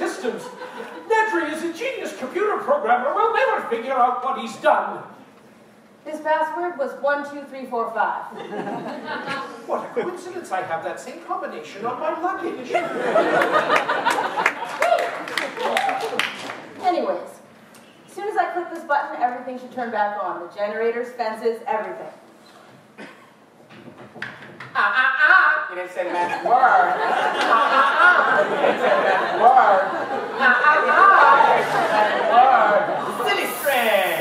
systems? Nedry is a genius computer programmer. We'll never figure out what he's done. His password was 12345. What a coincidence I have that same combination on my luggage. Anyways, as soon as I click this button, everything should turn back on. The generators, fences, everything. Ah, ah, ah! You didn't say the magic word. Ah, ah, ah! You didn't say the magic word. Ah, ah, ah! You didn't say the magic word. Silly string!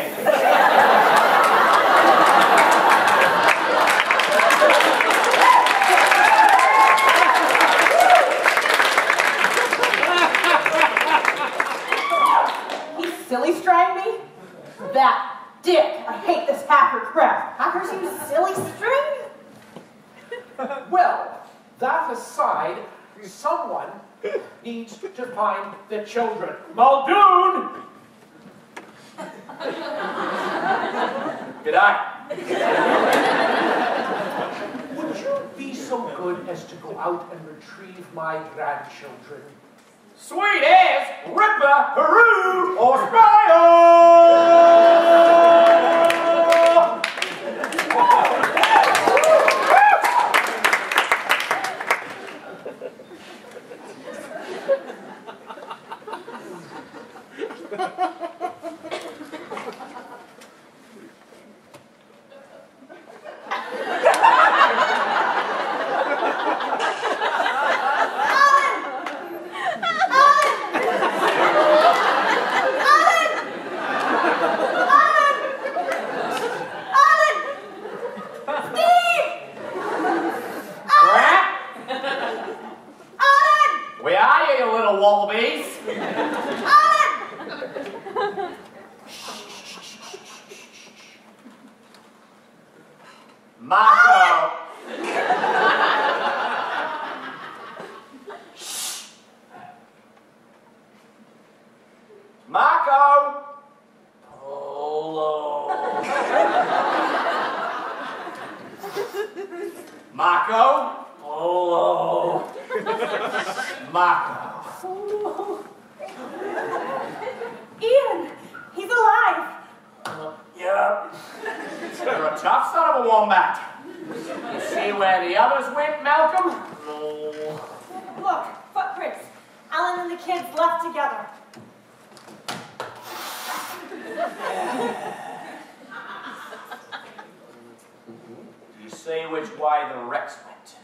He silly strang me? That dick. I hate this hacker crap. Hackers use silly string? Well, that aside, someone needs to find the children. Muldoon! Good eye. Would you be so good as to go out and retrieve my grandchildren? Sweet as Ripper, Peru, or Smile! Grant? Where are you, you little wallabies? Marco! Marco! Polo. Marco? Polo. Marco. Ian, he's alive. Yep. Tough son of a wombat. You see where the others went, Malcolm? Look, footprints. Alan and the kids left together. You see which way the Rex went.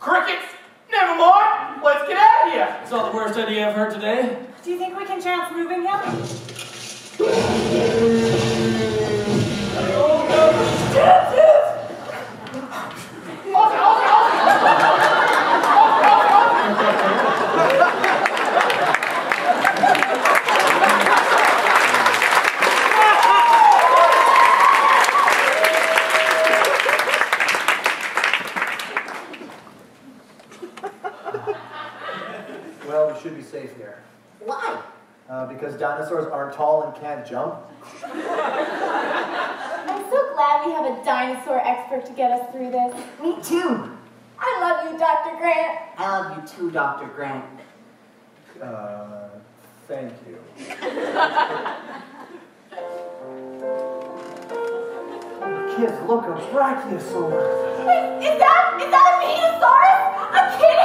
Crickets! Never mind! Let's get out of here! It's not the worst idea I've heard today. Do you think we can chance moving him? Well, we should be safe here. Why? Uh, because dinosaurs aren't tall and can't jump. I'm so glad we have a dinosaur expert to get us through this. Me too. I love you, Dr. Grant. I love you too, Dr. Grant. Uh, thank you. Kids, look, a brachiosaur. Wait, is that, is that a Megasaurus? A Kidneysaurus?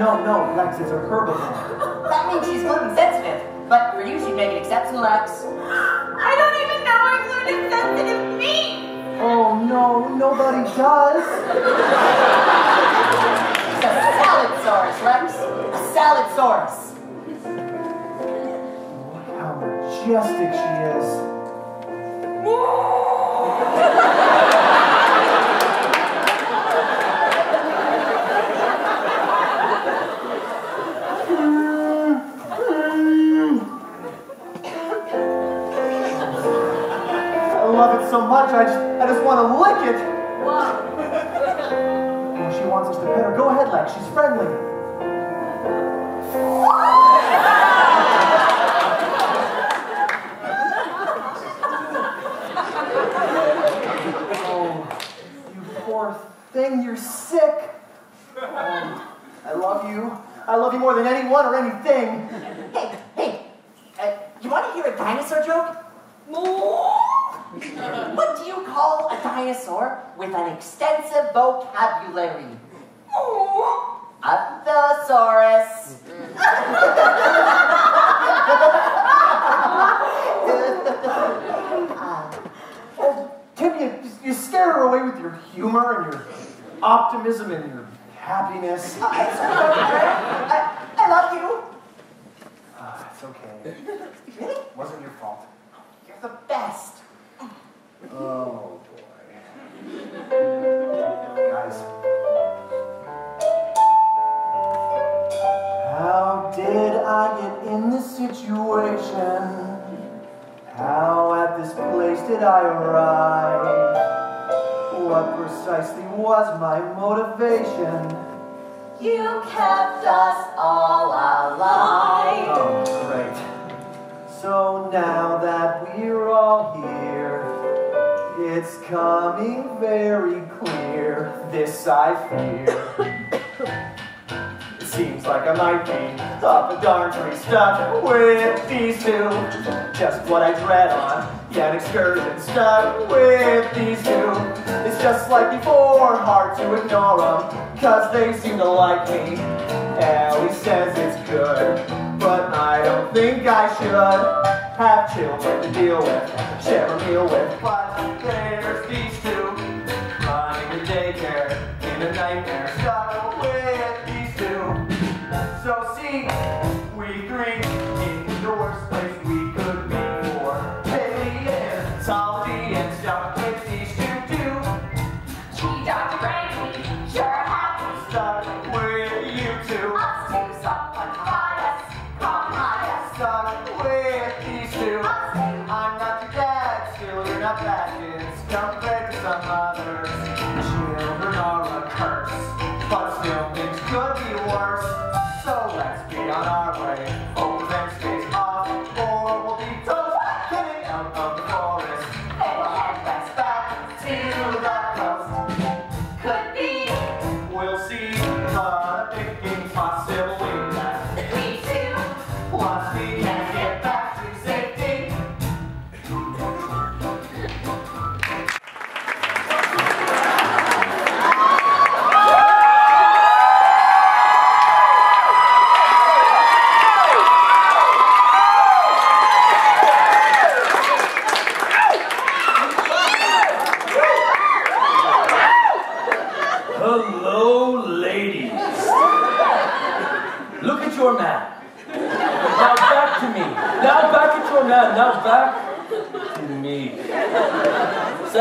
No, no, Lex, it's a herbivore. That means she's gluten sensitive. But for you, she'd make an exceptional X. I don't even know what gluten sensitive means. Oh no, nobody does. It's a salad-saurus, Lex. A salad-saurus. Look how majestic she is. I I just, I just want to lick it. Dinosaur with an extensive vocabulary? A thesaurus. Oh, Tim, you, you scared her away with your humor and your optimism and your happiness. Uh, it's okay. I, I love you. Ah, it's okay. Really? Wasn't your fault. You're the best. Oh, in this situation? How at this place did I arrive? What precisely was my motivation? You kept us all alive. Oh, great. So now that we're all here, it's coming very clear. This I fear. Seems like I might be up a darn tree stuck with these two. Just what I dread on. An excursion stuck with these two. It's just like before, hard to ignore them, cause they seem to like me. Ellie says it's good, but I don't think I should have children to deal with, share a meal with. But there's these two running the daycare in a nightmare, some others.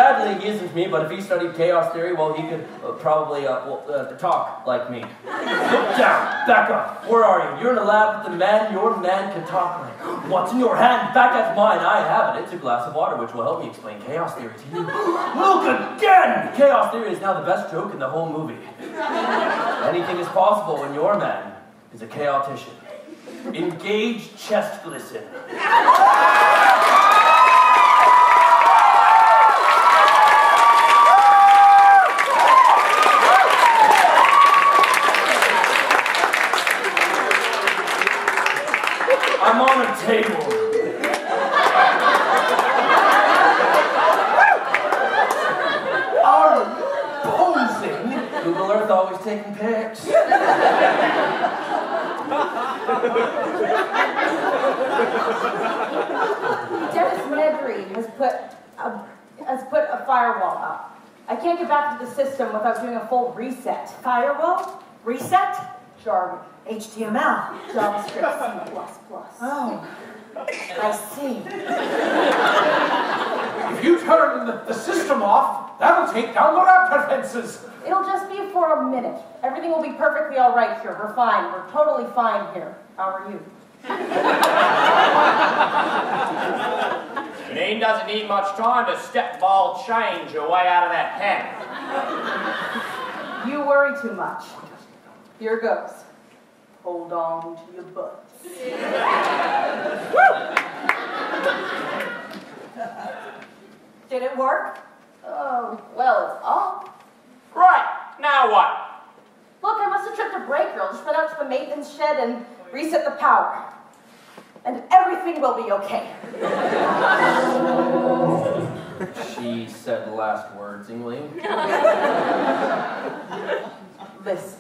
Sadly, he isn't me, but if he studied chaos theory, well, he could uh, probably uh, well, uh, talk like me. Look down. Back up. Where are you? You're in a lab with the man your man can talk like. What's in your hand? Back at mine. I have it. It's a glass of water, which will help me explain chaos theory to you. Look again! Chaos theory is now the best joke in the whole movie. Anything is possible when your man is a chaotician. Engage chest glisten. I'm on a table. Are you posing? Google Earth always taking pics. Dennis Nedry has put a, has put a firewall up. I can't get back to the system without doing a full reset. Firewall? Reset? Jargon. HTML. JavaScript. C++. Oh, I see. If you turn the, the system off, that'll take down the rat defenses. It'll just be for a minute. Everything will be perfectly all right here. We're fine. We're totally fine here. How are you? Janine doesn't need much time to step ball change her way out of that pen. You worry too much. Here goes. Hold on to your butts. Did it work? Oh, well, it's off. Right, now what? Look, I must have tripped a breaker. I'll just run out to the maintenance shed and reset the power. And everything will be okay. She said the last words, Ingling. Listen,